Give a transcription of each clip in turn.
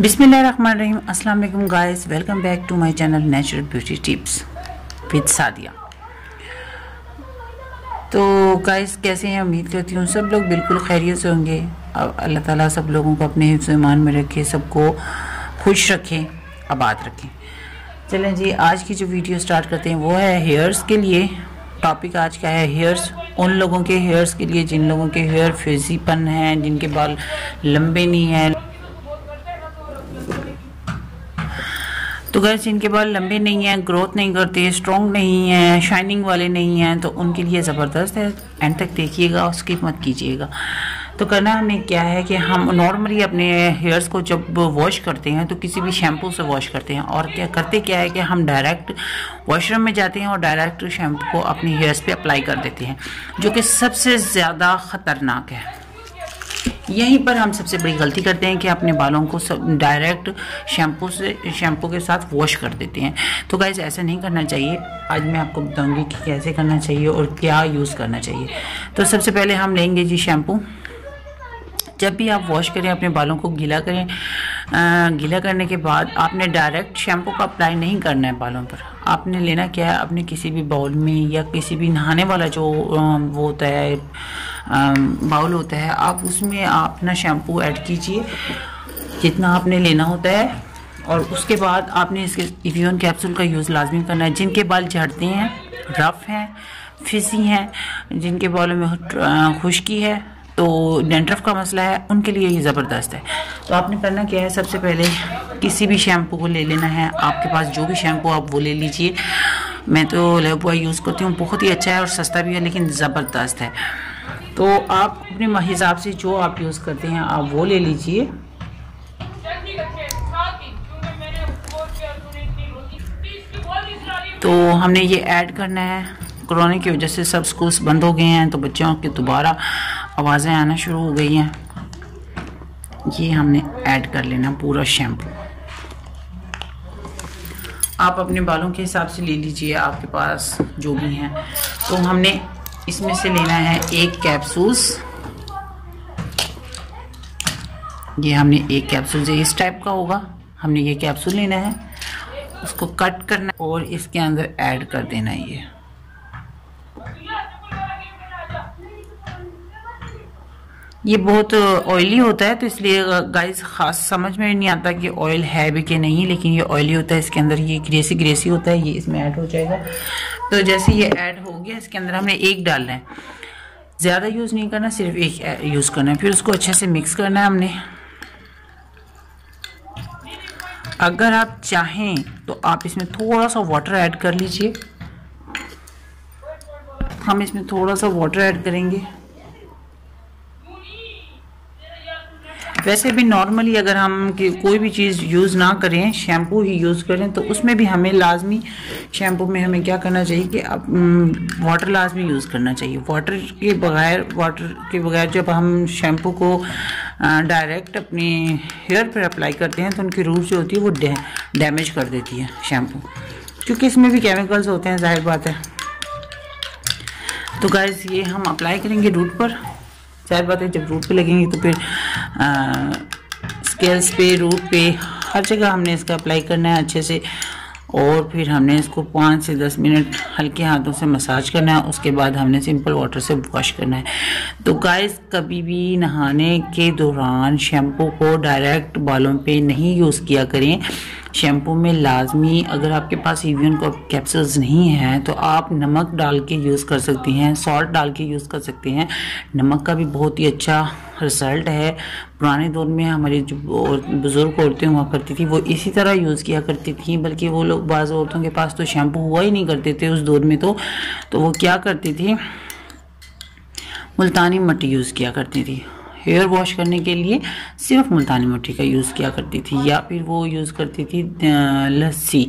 बिसमीम अस्सलाम वालेकुम guys, welcome back to my channel natural beauty tips with Sadia. तो गाइस, कैसे हैं? उम्मीद करती हूँ सब लोग बिल्कुल खैरियत से होंगे। अब अल्लाह ताला सब लोगों को अपने हिफ्स ईमान में रखे, सबको खुश रखें, आबाद रखें। चलें जी, आज की जो वीडियो स्टार्ट करते हैं वो है हेयर्स के लिए। टॉपिक आज का है हेयर्स। उन लोगों के हेयर्स के लिए जिन लोगों के हेयर फिजीपन हैं, जिनके बाल लंबे नहीं हैं तो गैस जिनके बाल लंबे नहीं हैं ग्रोथ नहीं करते स्ट्रॉन्ग नहीं हैं शाइनिंग वाले नहीं हैं तो उनके लिए ज़बरदस्त है। एंड तक देखिएगा उसकी मत कीजिएगा। तो करना हमने क्या है कि हम नॉर्मली अपने हेयर्स को जब वॉश करते हैं तो किसी भी शैम्पू से वॉश करते हैं। और क्या, करते क्या है कि हम डायरेक्ट वॉशरूम में जाते हैं और डायरेक्ट शैम्पू को अपने हेयर्स पे अप्लाई कर देते हैं, जो कि सबसे ज़्यादा ख़तरनाक है। यहीं पर हम सबसे बड़ी गलती करते हैं कि अपने बालों को सब डायरेक्ट शैम्पू से शैम्पू के साथ वॉश कर देते हैं। तो गाइज़ ऐसा नहीं करना चाहिए। आज मैं आपको बताऊँगी कि कैसे करना चाहिए और क्या यूज़ करना चाहिए। तो सबसे पहले हम लेंगे जी शैम्पू जब भी आप वॉश करें, अपने बालों को गीला करें गीला करने के बाद आपने डायरेक्ट शैम्पू का अप्लाई नहीं करना है बालों पर। आपने लेना क्या है? अपने किसी भी बाउल में या किसी भी नहाने वाला जो वो होता है बाउल होता है, आप उसमें अपना शैम्पू ऐड कीजिए, जितना आपने लेना होता है। और उसके बाद आपने इसके इवियन कैप्सूल का यूज़ लाजमी करना है, जिनके बाल झड़ते हैं रफ़ हैं फिसी हैं, जिनके बालों में खुश्की है तो डेंड्रफ का मसला है, उनके लिए ये ज़बरदस्त है। तो आपने करना क्या है, सबसे पहले किसी भी शैम्पू को ले लेना है, आपके पास जो भी शैम्पू आप वो ले लीजिए। मैं तो लेबॉय यूज़ करती हूँ, बहुत ही अच्छा है और सस्ता भी है, लेकिन ज़बरदस्त है। तो आप अपने हिसाब से जो आप यूज़ करते हैं, आप वो ले लीजिए। तो हमने ये ऐड करना है। कोरोना की वजह से सब स्कूल्स बंद हो गए हैं तो बच्चों की दोबारा आवाज़ें आना शुरू हो गई हैं। ये हमने ऐड कर लेना पूरा शैम्पू आप अपने बालों के हिसाब से ले लीजिए, आपके पास जो भी हैं। तो हमने इसमें से लेना है एक कैप्सूल्स ये हमने एक कैप्सूल से इस टाइप का होगा। हमने ये कैप्सूल लेना है। उसको कट करना और इसके अंदर ऐड कर देना ये। ये बहुत ऑयली होता है तो इसलिए गाइस खास समझ में नहीं आता कि ऑयल है भी कि नहीं, लेकिन ये ऑयली होता है, इसके अंदर ये ग्रेसी ग्रेसी होता है, ये इसमें ऐड हो जाएगा। तो जैसे ये ऐड गया, इसके अंदर हमने एक डालना है। ज़्यादा यूज़ नहीं करना, सिर्फ़ एक यूज़ करना है। फिर उसको अच्छे से मिक्स करना है हमने। अगर आप चाहें तो आप इसमें थोड़ा सा वाटर ऐड कर लीजिए। हम इसमें थोड़ा सा वाटर ऐड करेंगे। वैसे भी नॉर्मली अगर हम कि कोई भी चीज़ यूज़ ना करें शैम्पू ही यूज़ करें तो उसमें भी हमें लाजमी शैम्पू में हमें क्या करना चाहिए कि अब वाटर लाजमी यूज़ करना चाहिए। वाटर के बगैर वाटर के बगैर जब हम शैम्पू को डायरेक्ट अपने हेयर पर अप्लाई करते हैं तो उनकी रूट जो होती है वो डैमेज कर देती है शैम्पू क्योंकि इसमें भी केमिकल्स होते हैं, ज़ाहिर बात है। तो गैस ये हम अप्लाई करेंगे रूट पर। ज़ाहिर बात है जब रूट पे लगेंगे तो फिर स्केल्स पे रूट पे, हर जगह हमने इसका अप्लाई करना है अच्छे से। और फिर हमने इसको पाँच से दस मिनट हल्के हाथों से मसाज करना है, उसके बाद हमने सिंपल वाटर से वॉश करना है। तो गाइस कभी भी नहाने के दौरान शैम्पू को डायरेक्ट बालों पे नहीं यूज़ किया करें। शैम्पू में लाजमी, अगर आपके पास ईवियन को कैप्सूल्स नहीं हैं तो आप नमक डाल के यूज़ कर सकती हैं सॉल्ट डाल के यूज़ कर सकते हैं। नमक का भी बहुत ही अच्छा रिज़ल्ट है। पुराने दौर में हमारी जो बुज़ुर्ग औरतें हुआ करती थी, वो इसी तरह यूज़ किया करती थी, बल्कि वो लोग बाज़ औरतों के पास तो शैम्पू हुआ ही नहीं करते थे उस दौर में तो। तो वो क्या करती थी? मुल्तानी मट्टी यूज़ किया करती थी। हेयर वॉश करने के लिए सिर्फ़ मुल्तानी मिट्टी का यूज़ किया करती थी या फिर वो यूज़ करती थी लस्सी।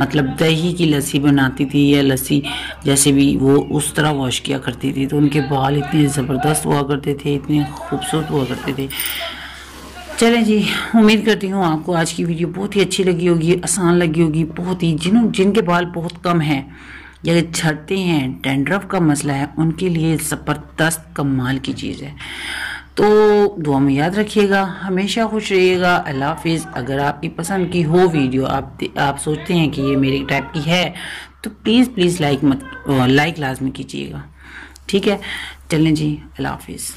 मतलब दही की लस्सी बनाती थी या लस्सी जैसे भी वो उस तरह वॉश किया करती थी तो उनके बाल इतने ज़बरदस्त हुआ करते थे, इतने खूबसूरत हुआ करते थे। चलें जी, उम्मीद करती हूँ आपको आज की वीडियो बहुत ही अच्छी लगी होगी, आसान लगी होगी, बहुत ही जिन, जिनके बाल बहुत कम हैं या झड़ते हैं, डेंड्रफ का मसला है, उनके लिए ज़बरदस्त कमाल की चीज़ है। तो दुआ में याद रखिएगा, हमेशा खुश रहिएगा। अल्लाह हाफिज़। अगर आपकी पसंद की हो वीडियो, आप आप सोचते हैं कि ये मेरे टाइप की है तो प्लीज़ प्लीज़ लाइक मत लाइक लाजमी कीजिएगा। ठीक है? चलें जी, अल्लाह हाफिज़।